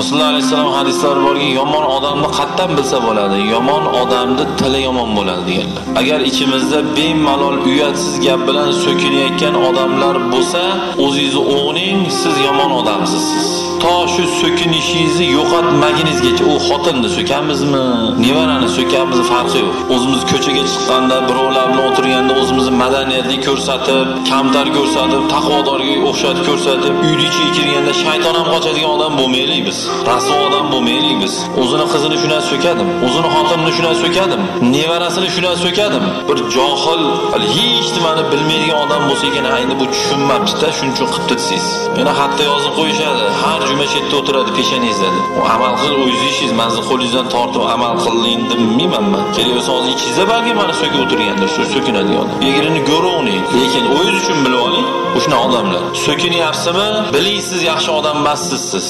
rasululloh alayhissalom hadislar borki yomon odamni qayerdan bilsa bo'ladi yomon odamni tili yomon bo'ladi deganlar. Agar ichimizda bemalol uyatsiz gap bilan so'kinayotgan odamlar bo'lsa o'zingizni o'g'ling siz yomon odamsiz siz to shu so'kinishingizni yo'qotmagunizgacha u xotinni so'kamizmi? Nevarani so'kamizmi farqi yo'q. O'zimiz ko'chaga chiqqanda birovlar bilan o'tirganda o'zimizni madaniyatli ko'rsatib kamtar ko'rsatib taqvodorga o'xshatib ko'rsatib uyni ichiga kirganda shayton ham qochadigan odam bo'lmaylik biz. Rasvo odam bo'lmaylik biz. O'zini qizini shundan so'kadim o'zini xotinini shundan so'kadim nevarasini shundan so'kadim. Bir johil hech nimani bilmaydigan odam bo'lsa ekan endi bu tushunmabdida shuning uchun qilib desangiz meni xatda yozib qo'yishadi. Juma shu yerda o'tiradi peshonangizda deb u amal qil o'zingiz ishingiz man qo'lingizdan tortib amal qiling demayman man kerak bo'lsa hozir ichingizda balki mana so'kib o'tirgandir shu so'kinadigan odam. Egrini ko'ravering lekin o'zingiz uchun bilib oling o'shanaqa odamlar. So'kinyapsizmi? Biling siz yaxshi odam emassiz siz